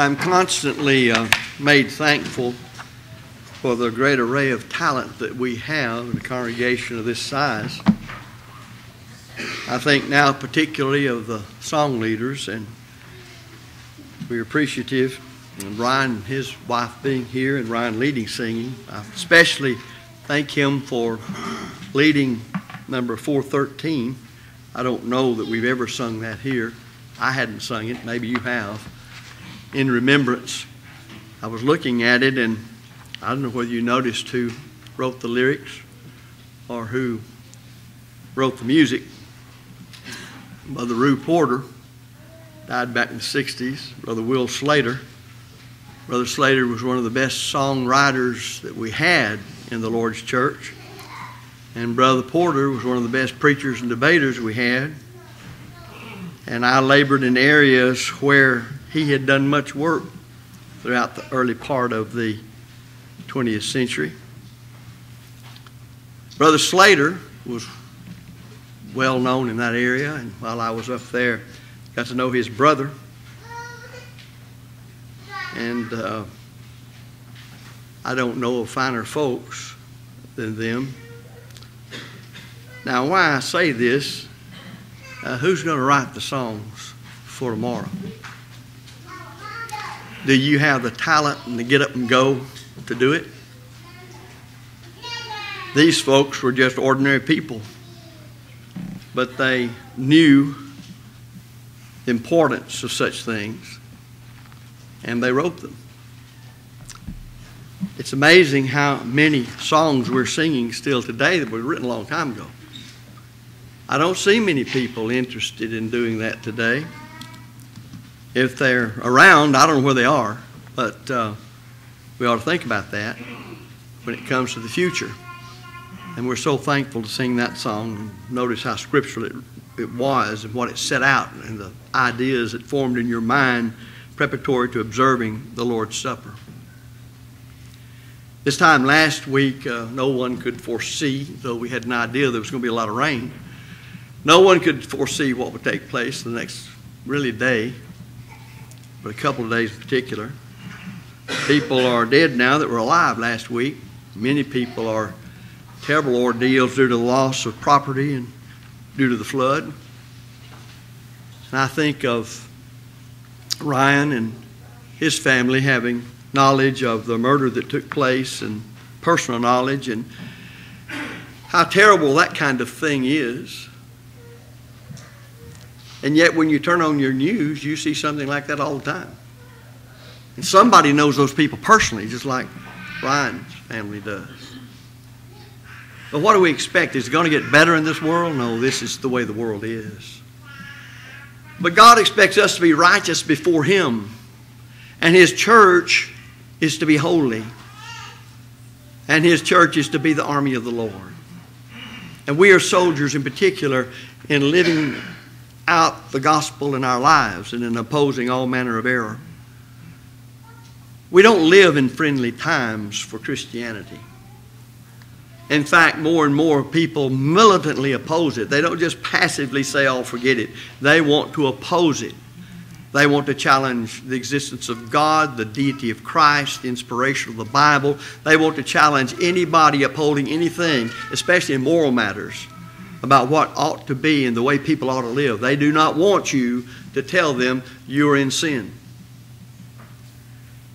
I'm constantly uh, made thankful for the great array of talent that we have in a congregation of this size. I think now particularly of the song leaders, and we're appreciative of Ryan and his wife being here and Ryan leading singing. I especially thank him for leading number 413. I don't know that we've ever sung that here. I hadn't sung it, maybe you have. In remembrance, I was looking at it, and I don't know whether you noticed who wrote the lyrics or who wrote the music. Brother Rue Porter died back in the 60s. Brother Will Slater. Brother Slater was one of the best songwriters that we had in the Lord's church. And Brother Porter was one of the best preachers and debaters we had. And I labored in areas where he had done much work throughout the early part of the 20th century. Brother Slater was well known in that area, and while I was up there, got to know his brother. And uh, I don't know of finer folks than them. Now, why I say this, uh, who's going to write the songs for tomorrow? Do you have the talent and the get up and go to do it? These folks were just ordinary people, but they knew the importance of such things and they wrote them. It's amazing how many songs we're singing still today that were written a long time ago. I don't see many people interested in doing that today. If they're around, I don't know where they are, but uh, we ought to think about that when it comes to the future. And we're so thankful to sing that song notice how scriptural it, it was and what it set out and the ideas it formed in your mind preparatory to observing the Lord's Supper. This time last week, uh, no one could foresee, though we had an idea there was going to be a lot of rain, no one could foresee what would take place the next really day, but a couple of days in particular. People are dead now that were alive last week. Many people are terrible ordeals due to the loss of property and due to the flood. And I think of Ryan and his family having knowledge of the murder that took place and personal knowledge and how terrible that kind of thing is. And yet, when you turn on your news, you see something like that all the time. And somebody knows those people personally, just like Ryan's family does. But what do we expect? Is it going to get better in this world? No, this is the way the world is. But God expects us to be righteous before Him. And His church is to be holy. And His church is to be the army of the Lord. And we are soldiers in particular in living out the gospel in our lives and in opposing all manner of error. We don't live in friendly times for Christianity. In fact, more and more people militantly oppose it. They don't just passively say, oh, forget it. They want to oppose it. They want to challenge the existence of God, the deity of Christ, the inspiration of the Bible. They want to challenge anybody upholding anything, especially in moral matters, about what ought to be and the way people ought to live. They do not want you to tell them you're in sin.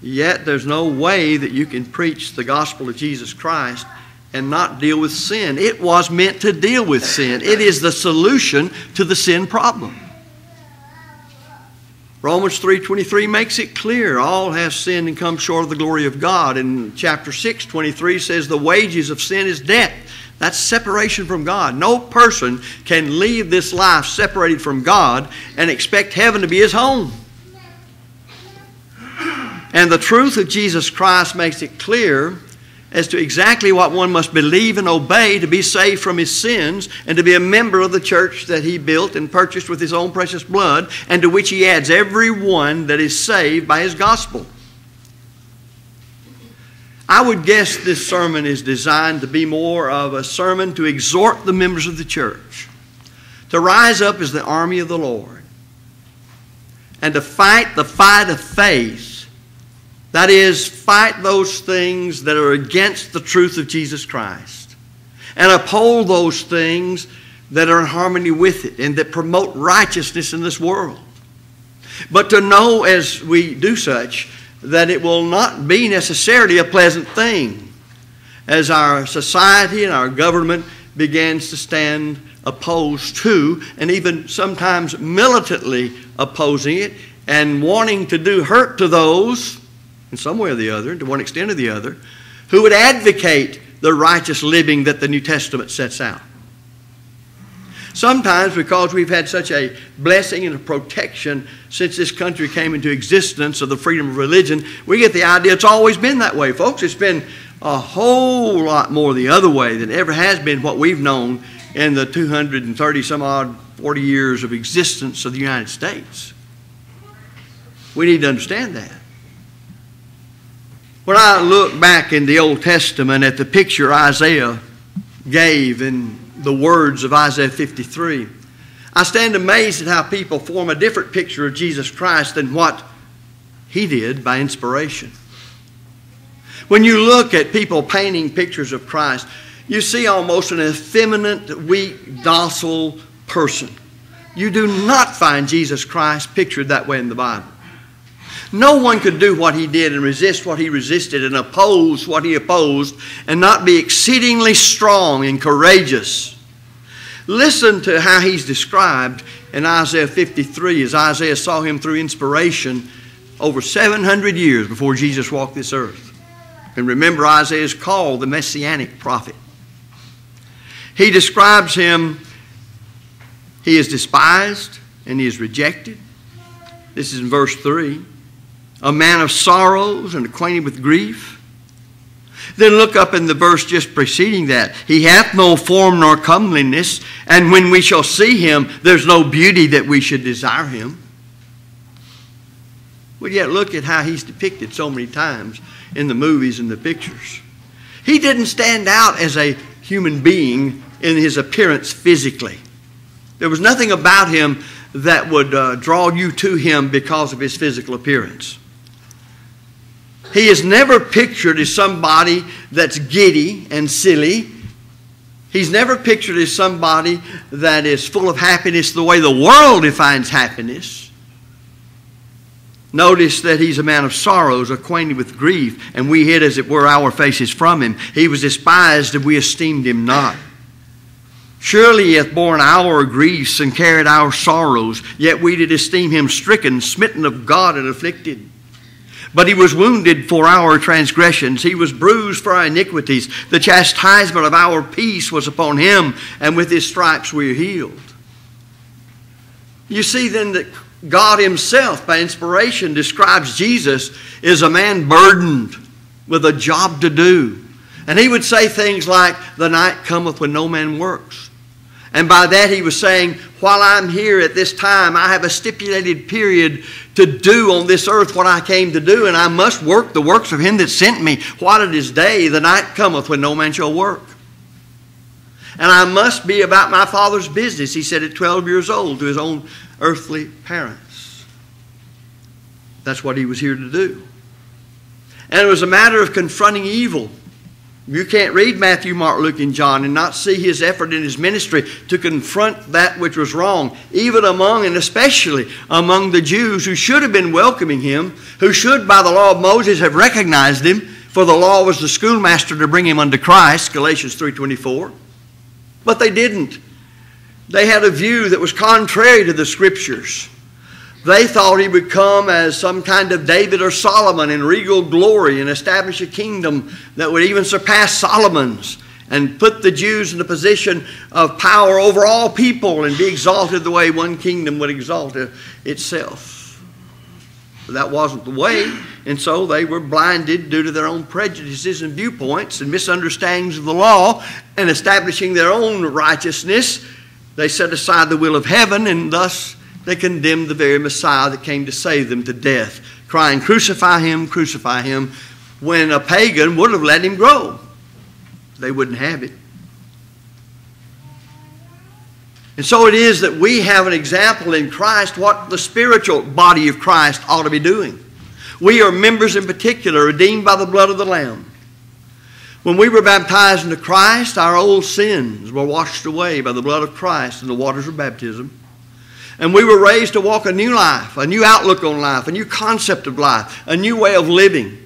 Yet there's no way that you can preach the gospel of Jesus Christ and not deal with sin. It was meant to deal with sin. It is the solution to the sin problem. Romans 3:23 makes it clear all have sinned and come short of the glory of God. And chapter 6:23 says the wages of sin is death. That's separation from God. No person can leave this life separated from God and expect heaven to be his home. And the truth of Jesus Christ makes it clear as to exactly what one must believe and obey to be saved from his sins and to be a member of the church that he built and purchased with his own precious blood, and to which he adds every one that is saved by his gospel. I would guess this sermon is designed to be more of a sermon to exhort the members of the church to rise up as the army of the Lord and to fight the fight of faith That is, fight those things that are against the truth of Jesus Christ and uphold those things that are in harmony with it and that promote righteousness in this world. But to know as we do such that it will not be necessarily a pleasant thing as our society and our government begins to stand opposed to and even sometimes militantly opposing it and wanting to do hurt to those in some way or the other, to one extent or the other, who would advocate the righteous living that the New Testament sets out. Sometimes, because we've had such a blessing and a protection since this country came into existence of the freedom of religion, we get the idea it's always been that way, folks. It's been a whole lot more the other way than ever has been what we've known in the 230 some odd 40 years of existence of the United States. We need to understand that. When I look back in the Old Testament at the picture Isaiah gave in the words of Isaiah 53. I stand amazed at how people form a different picture of Jesus Christ than what he did by inspiration. When you look at people painting pictures of Christ, you see almost an effeminate, weak, docile person. You do not find Jesus Christ pictured that way in the Bible. No one could do what he did and resist what he resisted and oppose what he opposed and not be exceedingly strong and courageous Listen to how he's described in Isaiah 53 as Isaiah saw him through inspiration over 700 years before Jesus walked this earth. And remember, Isaiah is called the messianic prophet. He describes him, he is despised and he is rejected. This is in verse 3. A man of sorrows and acquainted with grief then look up in the verse just preceding that. He hath no form nor comeliness, and when we shall see him, there's no beauty that we should desire him. But yet, look at how he's depicted so many times in the movies and the pictures. He didn't stand out as a human being in his appearance physically. There was nothing about him that would uh, draw you to him because of his physical appearance. He is never pictured as somebody that's giddy and silly. He's never pictured as somebody that is full of happiness the way the world defines happiness. Notice that he's a man of sorrows, acquainted with grief, and we hid, as it were, our faces from him. He was despised, and we esteemed him not. Surely he hath borne our griefs and carried our sorrows, yet we did esteem him stricken, smitten of God, and afflicted. But he was wounded for our transgressions, he was bruised for our iniquities. The chastisement of our peace was upon him, and with his stripes we are healed. You see then that God Himself, by inspiration, describes Jesus as a man burdened with a job to do. And He would say things like, The night cometh when no man works. And by that He was saying, While I'm here at this time, I have a stipulated period to do on this earth what I came to do, and I must work the works of him that sent me. While it is day, the night cometh when no man shall work. And I must be about my Father's business, he said at 12 years old to his own earthly parents. That's what he was here to do. And it was a matter of confronting evil you can't read Matthew, Mark, Luke, and John and not see his effort in his ministry to confront that which was wrong, even among and especially among the Jews who should have been welcoming him, who should, by the law of Moses, have recognized him, for the law was the schoolmaster to bring him unto Christ, Galatians 3.24. But they didn't. They had a view that was contrary to the Scriptures. They thought he would come as some kind of David or Solomon in regal glory and establish a kingdom that would even surpass Solomon's and put the Jews in a position of power over all people and be exalted the way one kingdom would exalt itself. But that wasn't the way, and so they were blinded due to their own prejudices and viewpoints and misunderstandings of the law and establishing their own righteousness. They set aside the will of heaven and thus they condemned the very Messiah that came to save them to death, crying, Crucify him, crucify him, when a pagan would have let him grow. They wouldn't have it. And so it is that we have an example in Christ what the spiritual body of Christ ought to be doing. We are members in particular, redeemed by the blood of the Lamb. When we were baptized into Christ, our old sins were washed away by the blood of Christ in the waters of baptism. And we were raised to walk a new life, a new outlook on life, a new concept of life, a new way of living.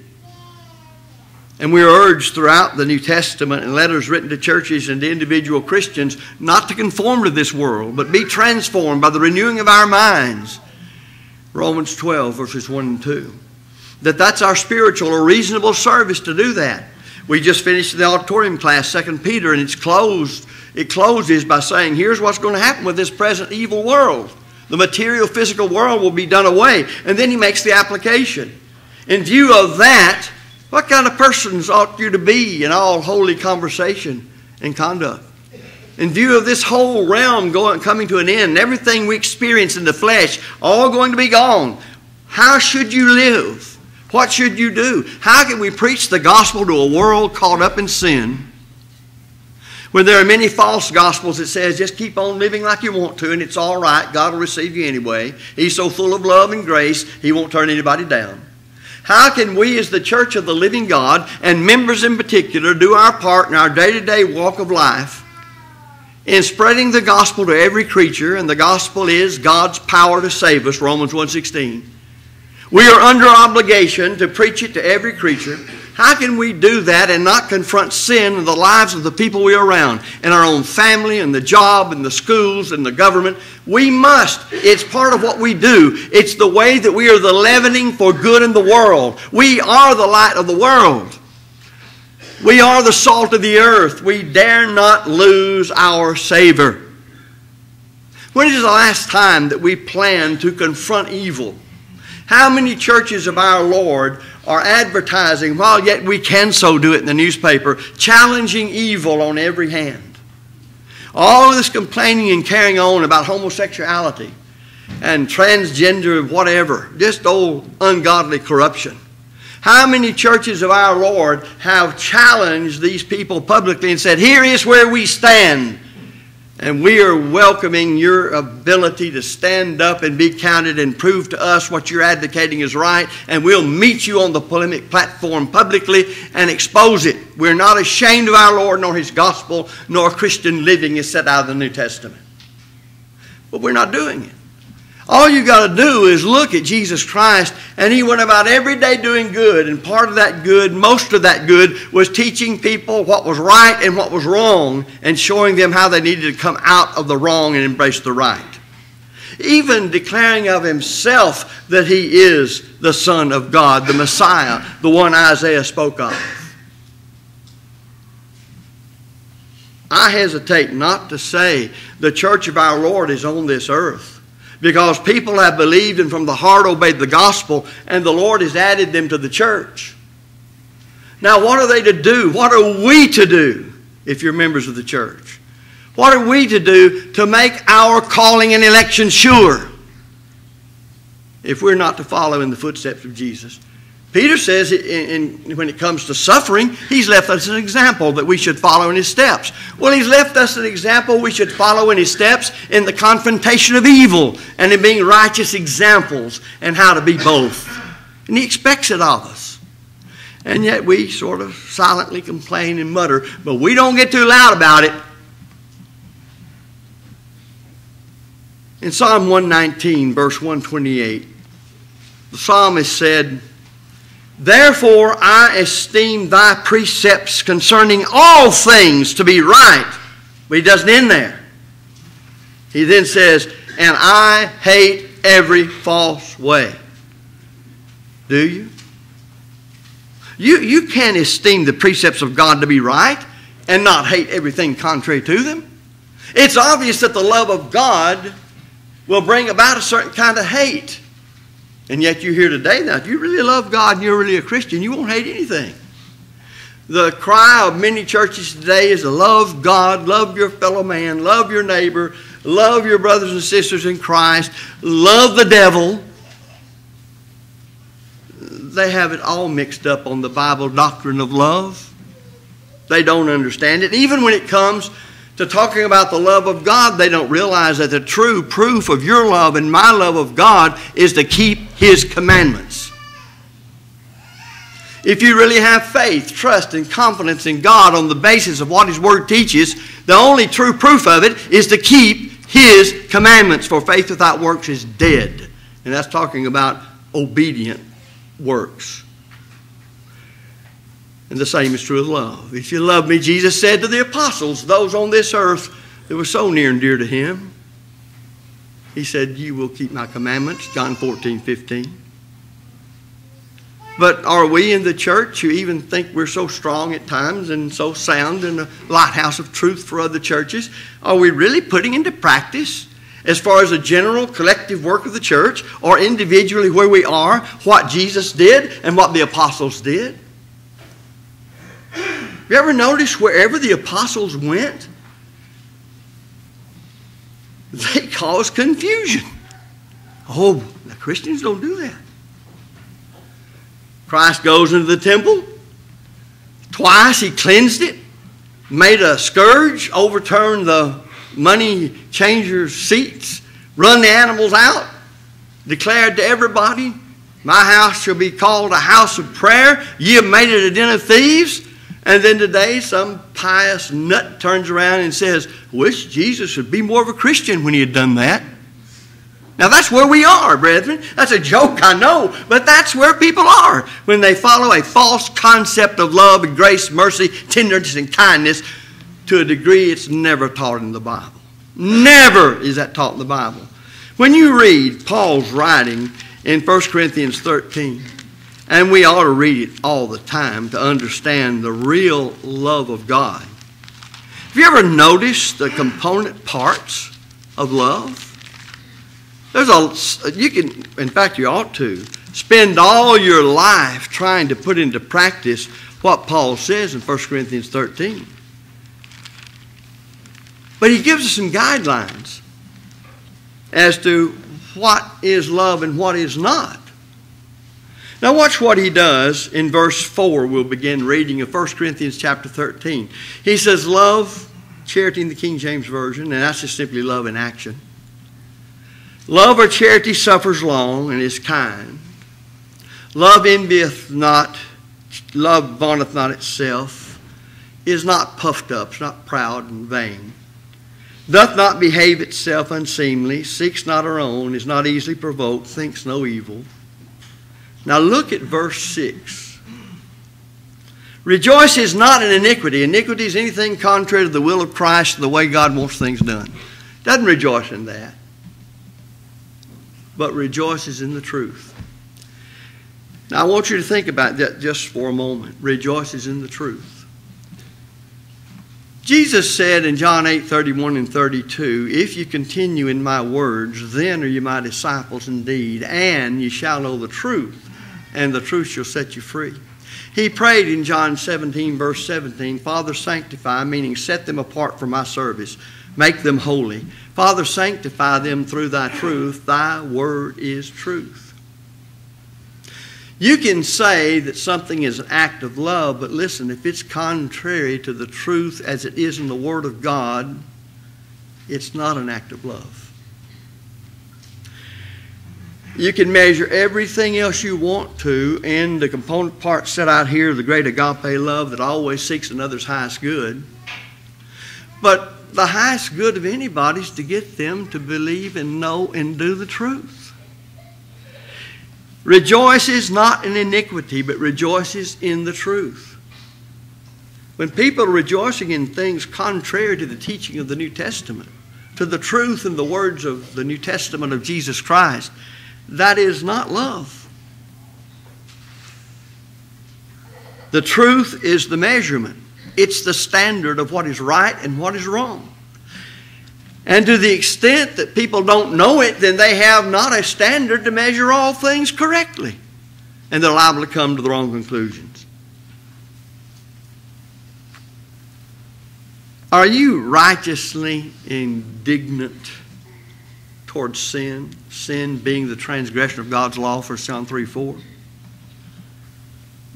And we are urged throughout the New Testament and letters written to churches and to individual Christians not to conform to this world, but be transformed by the renewing of our minds. Romans 12, verses 1 and 2. That that's our spiritual or reasonable service to do that. We just finished the auditorium class, 2 Peter, and it's closed. It closes by saying, here's what's going to happen with this present evil world. The material, physical world will be done away. And then he makes the application. In view of that, what kind of persons ought you to be in all holy conversation and conduct? In view of this whole realm going, coming to an end, everything we experience in the flesh, all going to be gone, how should you live? What should you do? How can we preach the gospel to a world caught up in sin? When there are many false gospels that says just keep on living like you want to and it's all right, God will receive you anyway. He's so full of love and grace, He won't turn anybody down. How can we, as the church of the living God, and members in particular, do our part in our day to day walk of life in spreading the gospel to every creature? And the gospel is God's power to save us, Romans 1.16. We are under obligation to preach it to every creature. How can we do that and not confront sin in the lives of the people we are around, in our own family, in the job, in the schools, in the government? We must. It's part of what we do. It's the way that we are the leavening for good in the world. We are the light of the world. We are the salt of the earth. We dare not lose our savor. When is the last time that we plan to confront evil? How many churches of our Lord are advertising, while yet we can so do it in the newspaper, challenging evil on every hand? All this complaining and carrying on about homosexuality and transgender whatever, just old ungodly corruption. How many churches of our Lord have challenged these people publicly and said, Here is where we stand. And we are welcoming your ability to stand up and be counted and prove to us what you're advocating is right. And we'll meet you on the polemic platform publicly and expose it. We're not ashamed of our Lord nor His gospel nor Christian living as set out of the New Testament. But we're not doing it. All you got to do is look at Jesus Christ, and he went about every day doing good. And part of that good, most of that good, was teaching people what was right and what was wrong, and showing them how they needed to come out of the wrong and embrace the right. Even declaring of himself that he is the Son of God, the Messiah, the one Isaiah spoke of. I hesitate not to say the church of our Lord is on this earth because people have believed and from the heart obeyed the gospel, and the Lord has added them to the church. Now, what are they to do? What are we to do if you're members of the church? What are we to do to make our calling and election sure if we're not to follow in the footsteps of Jesus? Peter says in, in, when it comes to suffering, he's left us an example that we should follow in his steps. Well, he's left us an example we should follow in his steps in the confrontation of evil and in being righteous examples and how to be both. And he expects it of us. And yet we sort of silently complain and mutter, but we don't get too loud about it. In Psalm 119, verse 128, the psalmist said, Therefore I esteem thy precepts concerning all things to be right. But he doesn't end there. He then says, And I hate every false way. Do you? You, you can't esteem the precepts of God to be right and not hate everything contrary to them. It's obvious that the love of God will bring about a certain kind of hate. And yet you're here today. Now, if you really love God and you're really a Christian, you won't hate anything. The cry of many churches today is to love God, love your fellow man, love your neighbor, love your brothers and sisters in Christ, love the devil. They have it all mixed up on the Bible doctrine of love. They don't understand it. Even when it comes to talking about the love of God, they don't realize that the true proof of your love and my love of God is to keep His commandments. If you really have faith, trust, and confidence in God on the basis of what His Word teaches, the only true proof of it is to keep His commandments. For faith without works is dead. And that's talking about obedient works. And the same is true of love. If you love me, Jesus said to the apostles, those on this earth that were so near and dear to Him, He said, You will keep my commandments, John 14, 15. But are we in the church who even think we're so strong at times and so sound and a lighthouse of truth for other churches? Are we really putting into practice, as far as the general collective work of the church, or individually where we are, what Jesus did and what the apostles did? You ever notice wherever the apostles went, they caused confusion? Oh, the Christians don't do that. Christ goes into the temple. Twice he cleansed it, made a scourge, overturned the money changers' seats, run the animals out, declared to everybody, My house shall be called a house of prayer. Ye have made it a den of thieves. And then today, some pious nut turns around and says, Wish Jesus would be more of a Christian when he had done that. Now that's where we are, brethren. That's a joke, I know, but that's where people are when they follow a false concept of love and grace, mercy, tenderness, and kindness to a degree it's never taught in the Bible. Never is that taught in the Bible. When you read Paul's writing in 1 Corinthians 13, and we ought to read it all the time to understand the real love of God. Have you ever noticed the component parts of love? There's a, you can, in fact, you ought to spend all your life trying to put into practice what Paul says in 1 Corinthians 13. But he gives us some guidelines as to what is love and what is not. Now watch what he does in verse 4. We'll begin reading of 1 Corinthians chapter 13. He says, Love, charity in the King James Version, and that's just simply love in action. Love or charity suffers long and is kind. Love envieth not, love vaunteth not itself, is not puffed up, is not proud and vain, doth not behave itself unseemly, seeks not her own, is not easily provoked, thinks no evil. Now look at verse 6. Rejoices not in iniquity. Iniquity is anything contrary to the will of Christ, the way God wants things done. Doesn't rejoice in that but rejoices in the truth. Now, I want you to think about that just for a moment. Rejoices in the truth. Jesus said in John 8 31 and 32, If you continue in my words, then are you my disciples indeed, and you shall know the truth, and the truth shall set you free. He prayed in John 17, verse 17, Father, sanctify, meaning set them apart for my service, make them holy. Father, sanctify them through thy truth. Thy word is truth. You can say that something is an act of love, but listen, if it's contrary to the truth as it is in the Word of God, it's not an act of love. You can measure everything else you want to in the component parts set out here, the great agape love that always seeks another's highest good. But the highest good of anybody is to get them to believe and know and do the truth. Rejoices not in iniquity, but rejoices in the truth. When people are rejoicing in things contrary to the teaching of the New Testament, to the truth and the words of the New Testament of Jesus Christ, that is not love. The truth is the measurement. It's the standard of what is right and what is wrong. And to the extent that people don't know it, then they have not a standard to measure all things correctly. And they're liable to come to the wrong conclusions. Are you righteously indignant towards sin? Sin being the transgression of God's law, 1 John 3 4.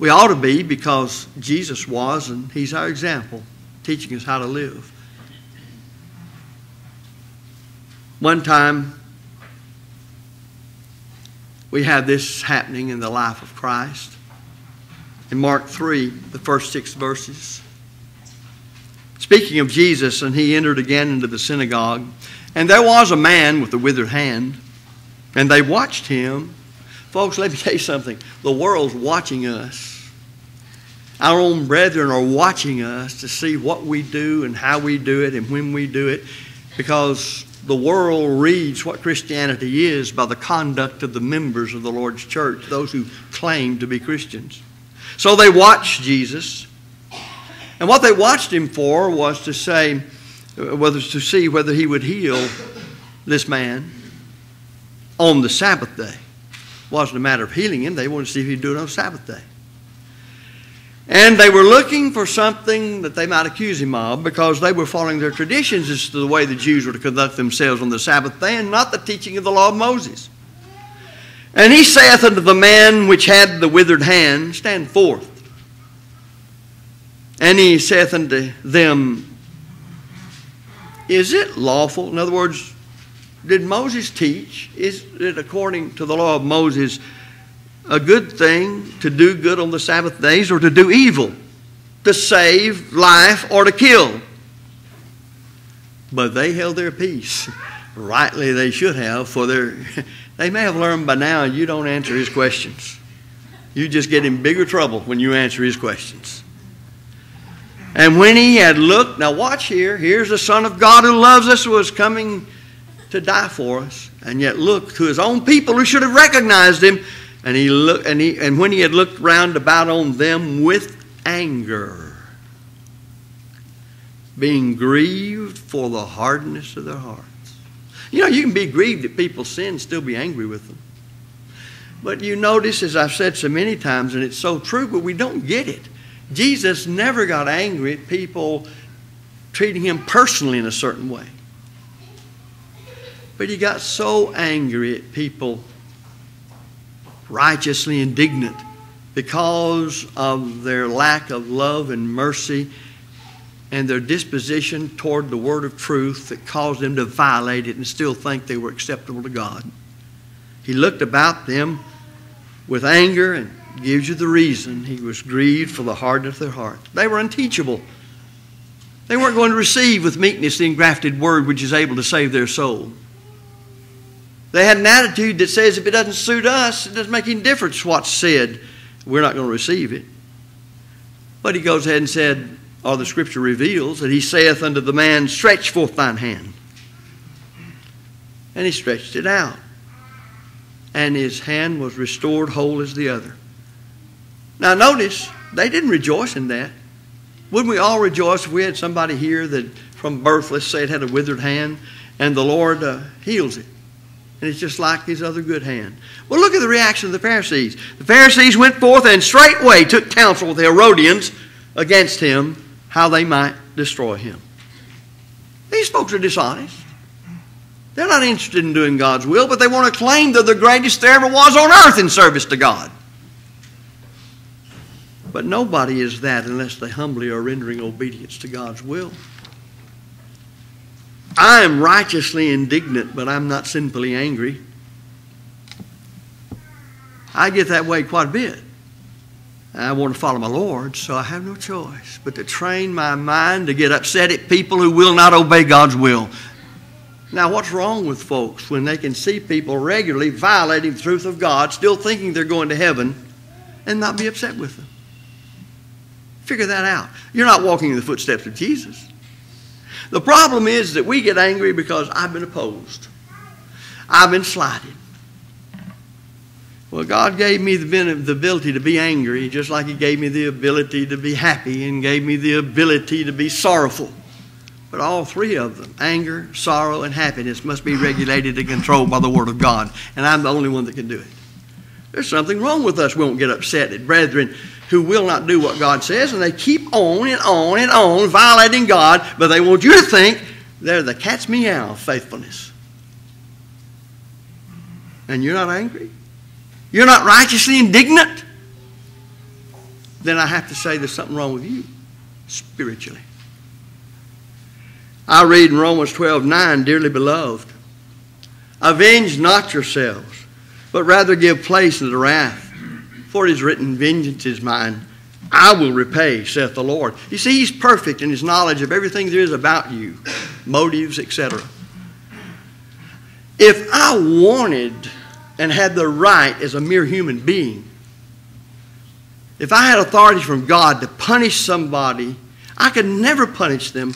We ought to be because Jesus was, and He's our example, teaching us how to live. One time, we had this happening in the life of Christ. in Mark 3, the first six verses. Speaking of Jesus, and he entered again into the synagogue, and there was a man with a withered hand, and they watched him. Folks, let me tell you something. The world's watching us. Our own brethren are watching us to see what we do and how we do it and when we do it because the world reads what Christianity is by the conduct of the members of the Lord's church, those who claim to be Christians. So they watched Jesus. And what they watched him for was to say, whether to see whether he would heal this man on the Sabbath day. It wasn't a matter of healing him, they wanted to see if he'd do it on Sabbath day. And they were looking for something that they might accuse him of because they were following their traditions as to the way the Jews were to conduct themselves on the Sabbath day and not the teaching of the law of Moses. And he saith unto the man which had the withered hand, Stand forth. And he saith unto them, Is it lawful? In other words, did Moses teach? Is it according to the law of Moses? a good thing to do good on the Sabbath days or to do evil, to save life or to kill. But they held their peace. Rightly, they should have, for their, they may have learned by now you don't answer his questions. You just get in bigger trouble when you answer his questions. And when he had looked, now watch here, here's the Son of God who loves us, was coming to die for us. And yet look to his own people who should have recognized him and, he looked and, he, and when he had looked round about on them with anger, being grieved for the hardness of their hearts. You know, you can be grieved at people's sin still be angry with them. But you notice, as I've said so many times, and it's so true, but we don't get it. Jesus never got angry at people treating him personally in a certain way. But he got so angry at people righteously indignant because of their lack of love and mercy and their disposition toward the word of truth that caused them to violate it and still think they were acceptable to God. He looked about them with anger and gives you the reason. He was grieved for the hardness of their heart. They were unteachable. They weren't going to receive with meekness the engrafted word which is able to save their soul. They had an attitude that says if it doesn't suit us, it doesn't make any difference what's said. We're not going to receive it. But he goes ahead and said, or the scripture reveals, that he saith unto the man, Stretch forth thine hand. And he stretched it out. And his hand was restored whole as the other. Now notice, they didn't rejoice in that. Wouldn't we all rejoice if we had somebody here that from birth, let's say it had a withered hand, and the Lord uh, heals it? and it's just like his other good hand. Well, look at the reaction of the Pharisees. The Pharisees went forth and straightway took counsel with the Herodians against him, how they might destroy him. These folks are dishonest. They're not interested in doing God's will, but they want to claim they're the greatest there ever was on earth in service to God. But nobody is that unless they humbly are rendering obedience to God's will. I am righteously indignant, but I'm not sinfully angry. I get that way quite a bit. I want to follow my Lord, so I have no choice but to train my mind to get upset at people who will not obey God's will. Now, what's wrong with folks when they can see people regularly violating the truth of God, still thinking they're going to heaven, and not be upset with them? Figure that out. You're not walking in the footsteps of Jesus. The problem is that we get angry because I've been opposed. I've been slighted. Well, God gave me the, ability to be angry, just like He gave me the ability to be happy and gave me the ability to be sorrowful. But all three of them, anger, sorrow, and happiness, must be regulated and controlled by the Word of God. And I'm the only one that can do it. There's something wrong with us. We won't get upset at brethren who will not do what God says, and they keep on and on and on violating God, but they want you to think they're the cat's meow of faithfulness. And you're not angry? You're not righteously indignant? Then I have to say there's something wrong with you spiritually. I read in Romans 12 9, dearly beloved, avenge not yourselves, but rather give place to the wrath. For it is written, Vengeance is mine, I will repay, saith the Lord. You see, He's perfect in His knowledge of everything there is about you, motives, etc. If I wanted and had the right as a mere human being, if I had authority from God to punish somebody, I could never punish them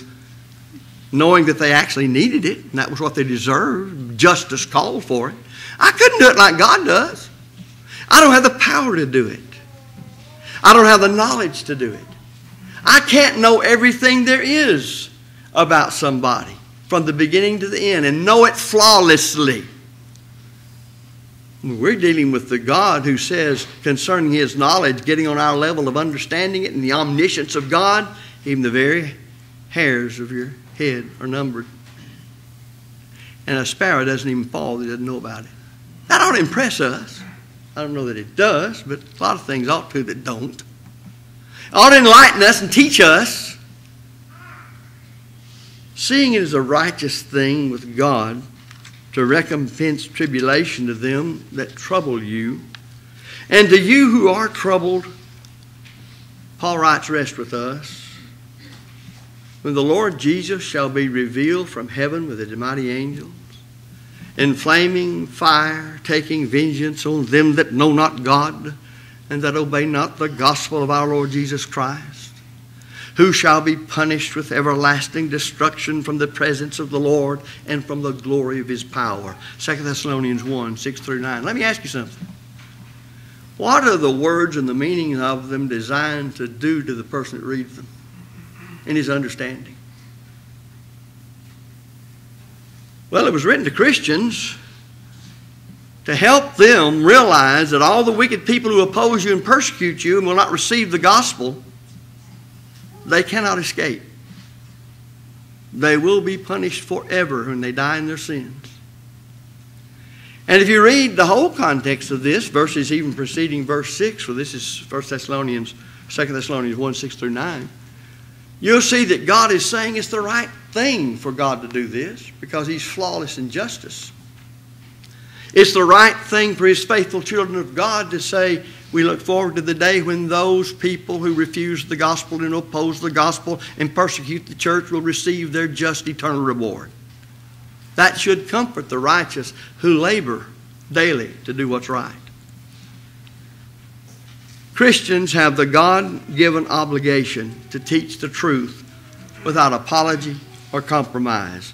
knowing that they actually needed it and that was what they deserved. Justice called for it. I couldn't do it like God does. I don't have the power to do it. I don't have the knowledge to do it. I can't know everything there is about somebody from the beginning to the end and know it flawlessly. We're dealing with the God who says concerning his knowledge, getting on our level of understanding it and the omniscience of God, even the very hairs of your head are numbered. And a sparrow doesn't even fall that doesn't know about it. That ought to impress us. I don't know that it does, but a lot of things ought to that don't. It ought to enlighten us and teach us. Seeing it as a righteous thing with God to recompense tribulation to them that trouble you, and to you who are troubled, Paul writes, Rest with us. When the Lord Jesus shall be revealed from heaven with the mighty angels, in flaming fire, taking vengeance on them that know not God and that obey not the gospel of our Lord Jesus Christ, who shall be punished with everlasting destruction from the presence of the Lord and from the glory of his power. 2 Thessalonians 1 6 through 9. Let me ask you something. What are the words and the meaning of them designed to do to the person that reads them in his understanding? Well, it was written to Christians to help them realize that all the wicked people who oppose you and persecute you and will not receive the gospel, they cannot escape. They will be punished forever when they die in their sins. And if you read the whole context of this, verses even preceding verse 6, well, this is 1 Thessalonians, 2 Thessalonians 1 6 through 9, you'll see that God is saying it's the right thing for God to do this because He's flawless in justice. It's the right thing for His faithful children of God to say, we look forward to the day when those people who refuse the gospel and oppose the gospel and persecute the church will receive their just eternal reward. That should comfort the righteous who labor daily to do what's right. Christians have the God given obligation to teach the truth without apology or compromise.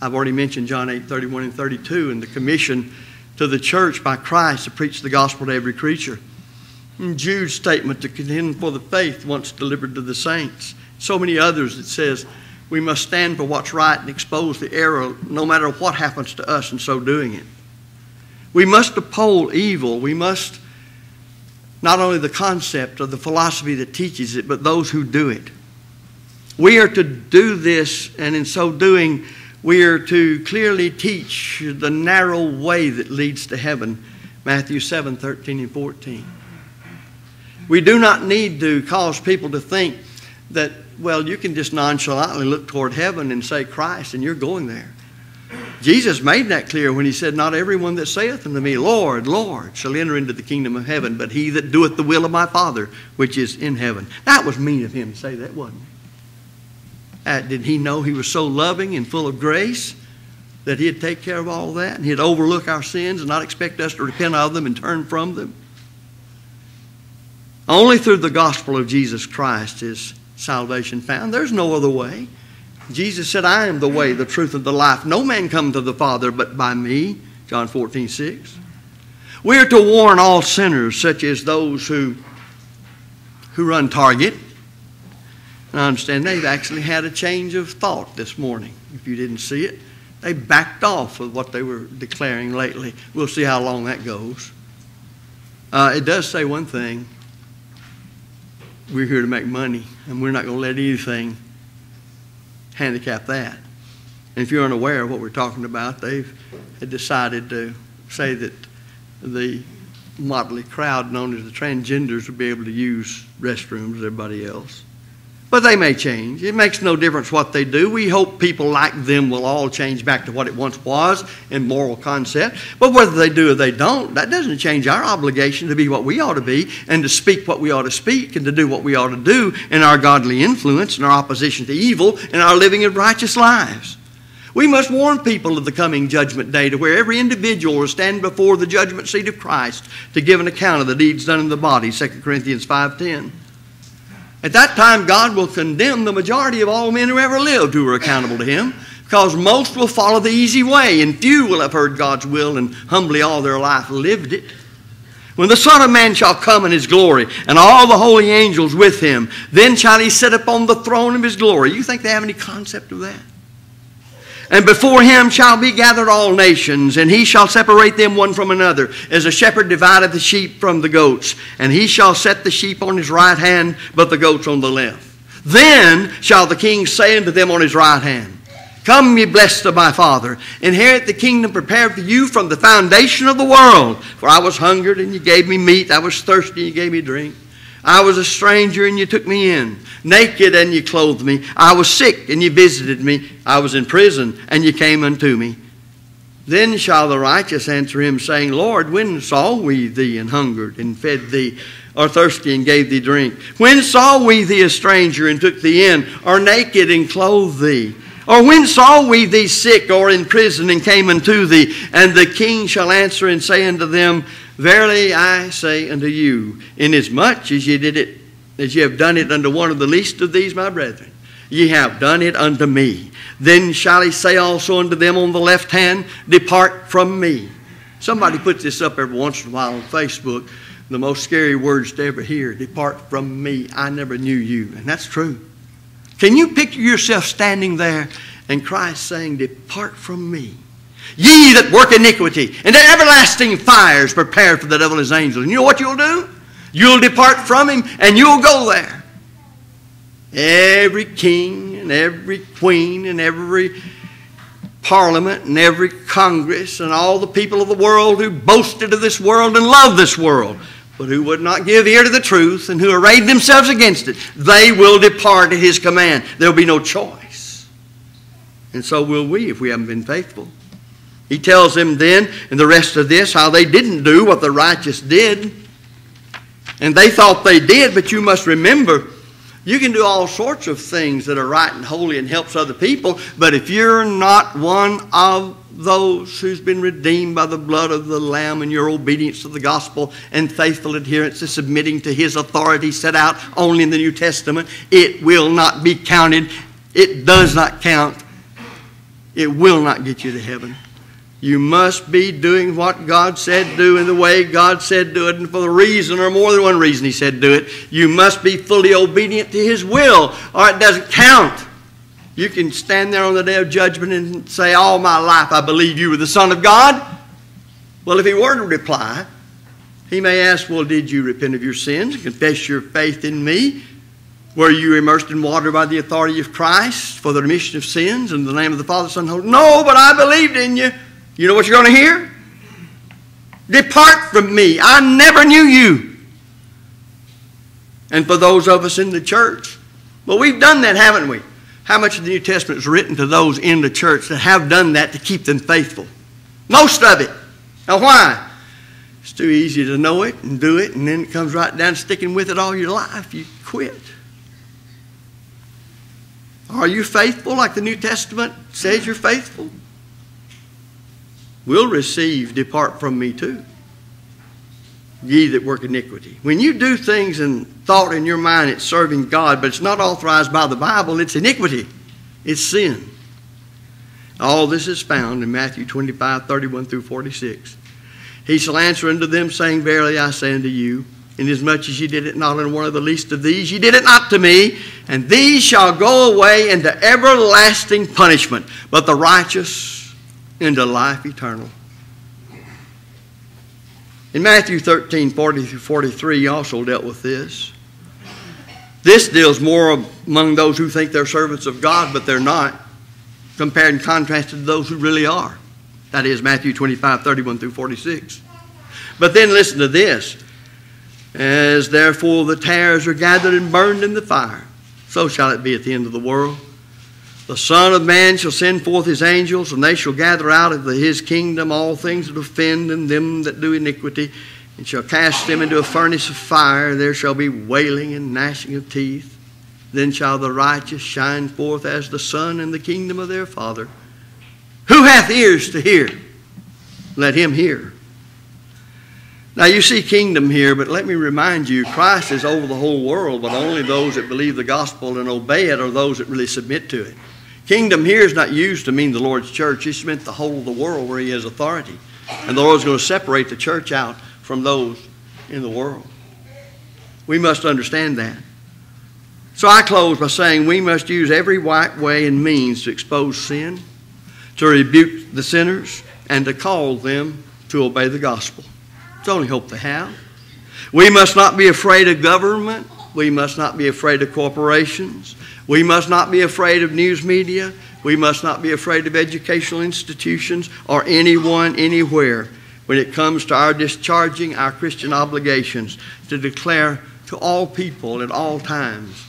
I've already mentioned John 8 31 and 32 and the commission to the church by Christ to preach the gospel to every creature. And Jude's statement to contend for the faith once delivered to the saints. So many others that says we must stand for what's right and expose the error no matter what happens to us in so doing it. We must uphold evil. We must not only the concept of the philosophy that teaches it, but those who do it. We are to do this, and in so doing, we are to clearly teach the narrow way that leads to heaven. Matthew 7 13 and 14. We do not need to cause people to think that, well, you can just nonchalantly look toward heaven and say Christ and you're going there. Jesus made that clear when he said, Not everyone that saith unto me, Lord, Lord, shall enter into the kingdom of heaven, but he that doeth the will of my Father which is in heaven. That was mean of him to say that, wasn't it? Uh, did he know he was so loving and full of grace that he'd take care of all that and he'd overlook our sins and not expect us to repent of them and turn from them? Only through the gospel of Jesus Christ is salvation found. There's no other way. Jesus said, I am the way, the truth, and the life. No man come to the Father but by me. John 14, 6. We are to warn all sinners, such as those who, who run Target, and I understand they've actually had a change of thought this morning. If you didn't see it, they backed off of what they were declaring lately. We'll see how long that goes. Uh, it does say one thing we're here to make money, and we're not going to let anything handicap that. And if you're unaware of what we're talking about, they've decided to say that the motley crowd known as the transgenders would be able to use restrooms as everybody else. But they may change. It makes no difference what they do. We hope people like them will all change back to what it once was in moral concept. But whether they do or they don't, that doesn't change our obligation to be what we ought to be and to speak what we ought to speak and to do what we ought to do in our godly influence and our opposition to evil and our living of righteous lives. We must warn people of the coming judgment day to where every individual will stand before the judgment seat of Christ to give an account of the deeds done in the body, 2 Corinthians 5.10. At that time, God will condemn the majority of all men who ever lived who were accountable to Him, because most will follow the easy way, and few will have heard God's will and humbly all their life lived it. When the Son of Man shall come in his glory, and all the holy angels with him, then shall he sit upon the throne of his glory. You think they have any concept of that? And before him shall be gathered all nations, and he shall separate them one from another, as a shepherd divideth the sheep from the goats. And he shall set the sheep on his right hand, but the goats on the left. Then shall the king say unto them on his right hand, Come, ye blessed of my Father, inherit the kingdom prepared for you from the foundation of the world. For I was hungered, and you gave me meat. I was thirsty, and you gave me drink. I was a stranger, and you took me in naked and you clothed me. I was sick and you visited me. I was in prison and you came unto me. Then shall the righteous answer him, saying, Lord, when saw we thee and hungered and fed thee, or thirsty and gave thee drink? When saw we thee a stranger and took thee in, or naked and clothed thee? Or when saw we thee sick or in prison and came unto thee? And the king shall answer and say unto them, Verily I say unto you, inasmuch as ye did it as ye have done it unto one of the least of these my brethren, ye have done it unto me. Then shall he say also unto them on the left hand, Depart from me. Somebody puts this up every once in a while on Facebook. The most scary words to ever hear Depart from me. I never knew you. And that's true. Can you picture yourself standing there and Christ saying, Depart from me? Ye that work iniquity, and everlasting fires prepared for the devil and his angels. And you know what you'll do? You'll depart from him and you'll go there. Every king and every queen and every parliament and every congress and all the people of the world who boasted of this world and loved this world, but who would not give ear to the truth and who arrayed themselves against it, they will depart at his command. There'll be no choice. And so will we if we haven't been faithful. He tells them then in the rest of this how they didn't do what the righteous did. And they thought they did, but you must remember, you can do all sorts of things that are right and holy and helps other people, but if you're not one of those who's been redeemed by the blood of the Lamb and your obedience to the gospel and faithful adherence to submitting to His authority set out only in the New Testament, it will not be counted. It does not count. It will not get you to heaven. You must be doing what God said do in the way God said do it, and for the reason or more than one reason He said do it. You must be fully obedient to His will, or it doesn't count. You can stand there on the day of judgment and say, All my life I believe you were the Son of God. Well, if He were to reply, He may ask, Well, did you repent of your sins confess your faith in me? Were you immersed in water by the authority of Christ for the remission of sins in the name of the Father, Son, and Holy? No, but I believed in you. You know what you're going to hear? Depart from me. I never knew you. And for those of us in the church, well, we've done that, haven't we? How much of the New Testament is written to those in the church that have done that to keep them faithful? Most of it. Now, why? It's too easy to know it and do it, and then it comes right down sticking with it all your life. You quit. Are you faithful like the New Testament says you're faithful? Will receive, Depart from me too. Ye that work iniquity. When you do things and thought in your mind it's serving God, but it's not authorized by the Bible, it's iniquity. It's sin. All this is found in Matthew 25, 31 through 46. He shall answer unto them, saying, Verily I say unto you, inasmuch as ye did it not in one of the least of these, ye did it not to me, and these shall go away into everlasting punishment. But the righteous into life eternal. In Matthew 13, 40 through 43, he also dealt with this. This deals more among those who think they're servants of God, but they're not, compared and contrasted to those who really are. That is Matthew 25, 31 through 46. But then listen to this. As therefore the tares are gathered and burned in the fire, so shall it be at the end of the world. The Son of Man shall send forth his angels, and they shall gather out of his kingdom all things that offend and them that do iniquity, and shall cast them into a furnace of fire. There shall be wailing and gnashing of teeth. Then shall the righteous shine forth as the sun in the kingdom of their Father. Who hath ears to hear? Let him hear. Now you see kingdom here, but let me remind you, Christ is over the whole world, but only those that believe the gospel and obey it are those that really submit to it. Kingdom here is not used to mean the Lord's church. It's meant the whole of the world where He has authority. And the Lord's going to separate the church out from those in the world. We must understand that. So I close by saying we must use every right way and means to expose sin, to rebuke the sinners, and to call them to obey the gospel. It's the only hope they have. We must not be afraid of government. We must not be afraid of corporations. We must not be afraid of news media. We must not be afraid of educational institutions or anyone anywhere when it comes to our discharging our Christian obligations to declare to all people at all times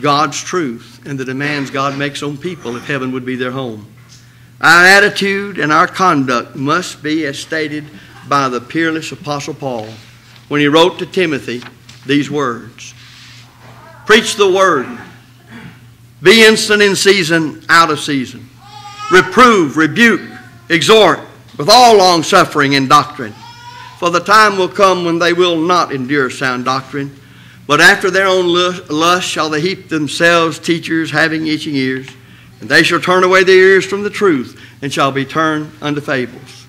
God's truth and the demands God makes on people if heaven would be their home. Our attitude and our conduct must be as stated by the peerless Apostle Paul when he wrote to Timothy these words Preach the word be instant in season, out of season. Reprove, rebuke, exhort with all long suffering and doctrine. For the time will come when they will not endure sound doctrine, but after their own lust shall they heap themselves teachers having itching ears, and they shall turn away their ears from the truth, and shall be turned unto fables.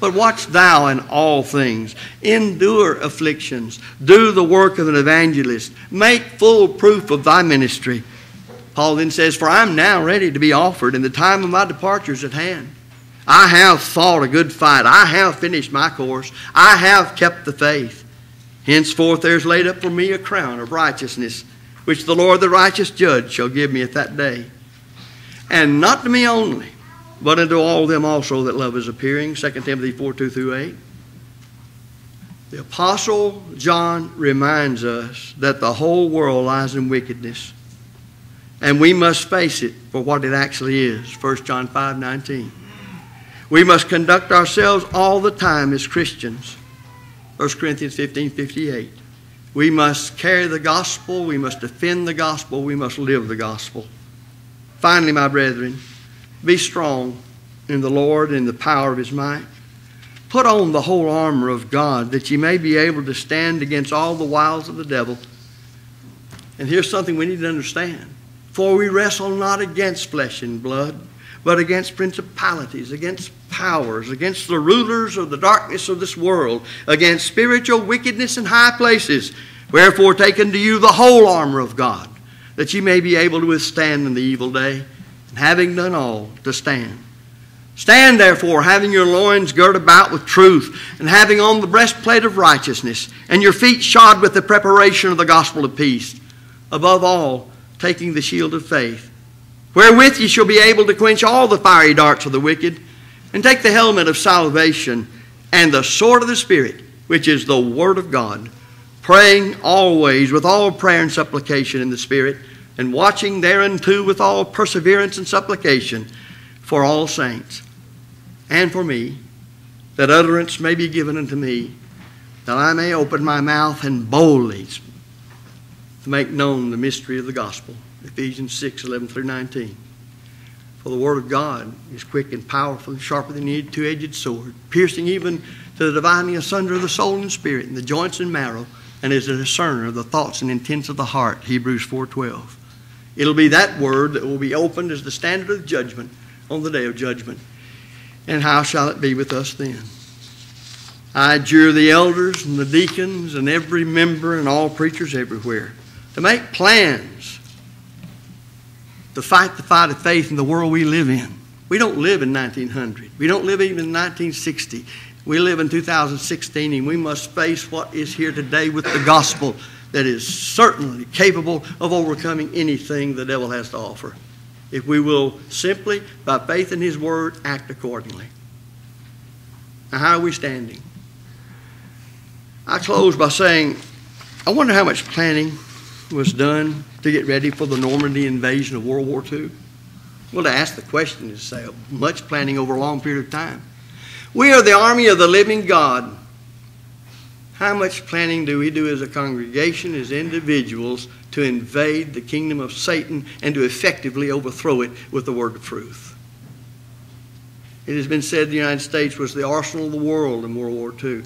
But watch thou in all things, endure afflictions, do the work of an evangelist, make full proof of thy ministry Paul then says, For I am now ready to be offered, and the time of my departure is at hand. I have fought a good fight. I have finished my course. I have kept the faith. Henceforth there is laid up for me a crown of righteousness, which the Lord the righteous judge shall give me at that day. And not to me only, but unto all them also that love is appearing. 2 Timothy 4 2 through 8. The Apostle John reminds us that the whole world lies in wickedness and we must face it for what it actually is. 1 John 5 19. We must conduct ourselves all the time as Christians. 1 Corinthians 15 58. We must carry the gospel, we must defend the gospel, we must live the gospel. Finally, my brethren, be strong in the Lord and the power of his might. Put on the whole armor of God that ye may be able to stand against all the wiles of the devil. And here's something we need to understand for we wrestle not against flesh and blood, but against principalities, against powers, against the rulers of the darkness of this world, against spiritual wickedness in high places. Wherefore, take unto you the whole armor of God, that ye may be able to withstand in the evil day, and having done all, to stand. Stand therefore, having your loins girt about with truth, and having on the breastplate of righteousness, and your feet shod with the preparation of the gospel of peace. Above all, taking the shield of faith, wherewith ye shall be able to quench all the fiery darts of the wicked, and take the helmet of salvation and the sword of the Spirit, which is the Word of God, praying always with all prayer and supplication in the Spirit, and watching thereunto with all perseverance and supplication for all saints, and for me, that utterance may be given unto me, that I may open my mouth and boldly to make known the mystery of the gospel. Ephesians 6 11 through 19. For the word of God is quick and powerful and sharper than any two edged sword, piercing even to the dividing asunder of the soul and spirit, and the joints and marrow, and is a discerner of the thoughts and intents of the heart. Hebrews 4 12. It'll be that word that will be opened as the standard of judgment on the day of judgment. And how shall it be with us then? I adjure the elders and the deacons and every member and all preachers everywhere to make plans to fight the fight of faith in the world we live in. We don't live in 1900. We don't live even in 1960. We live in 2016, and we must face what is here today with the gospel that is certainly capable of overcoming anything the devil has to offer. If we will simply, by faith in his word, act accordingly. Now, how are we standing? I close by saying, I wonder how much planning was done to get ready for the Normandy invasion of World War II? Well, to ask the question is say much planning over a long period of time. We are the army of the living God. How much planning do we do as a congregation, as individuals, to invade the kingdom of Satan and to effectively overthrow it with the word of truth? It has been said the United States was the arsenal of the world in World War II.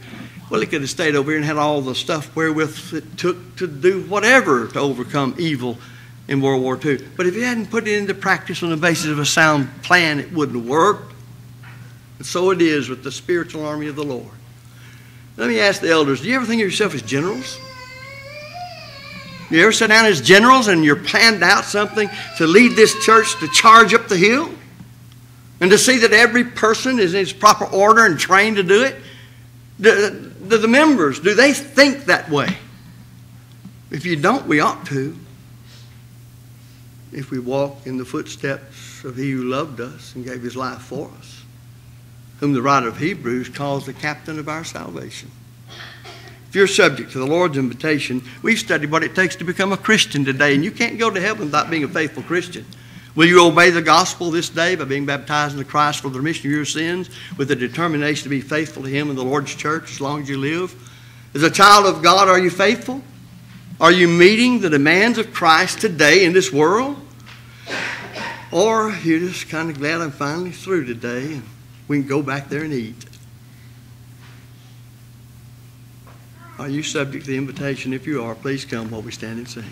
Well, it could have stayed over here and had all the stuff wherewith it took to do whatever to overcome evil in World War II. But if it hadn't put it into practice on the basis of a sound plan, it wouldn't work. And so it is with the spiritual army of the Lord. Let me ask the elders do you ever think of yourself as generals? You ever sit down as generals and you're planned out something to lead this church to charge up the hill? And to see that every person is in its proper order and trained to do it? Do, do the members, do they think that way? If you don't, we ought to. If we walk in the footsteps of He who loved us and gave His life for us, whom the writer of Hebrews calls the captain of our salvation. If you're subject to the Lord's invitation, we've studied what it takes to become a Christian today, and you can't go to heaven without being a faithful Christian. Will you obey the gospel this day by being baptized into Christ for the remission of your sins with the determination to be faithful to Him in the Lord's church as long as you live? As a child of God, are you faithful? Are you meeting the demands of Christ today in this world? Or are you're just kind of glad I'm finally through today and we can go back there and eat? Are you subject to the invitation? If you are, please come while we stand and sing.